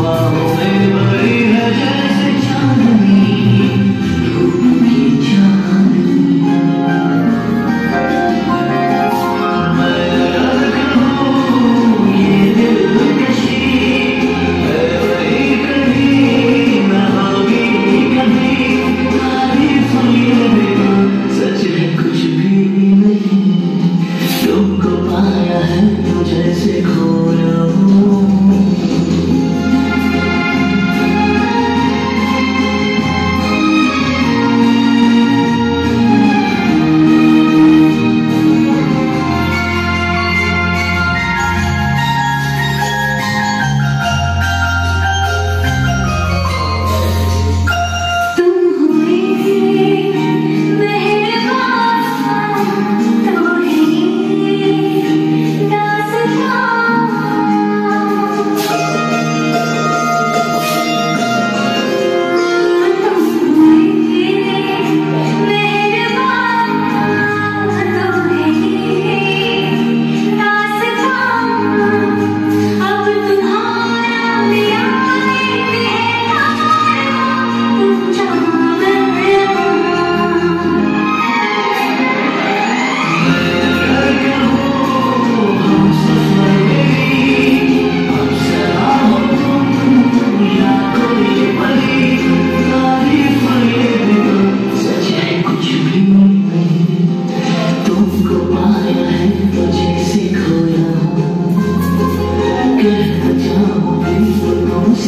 बाहों में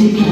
Music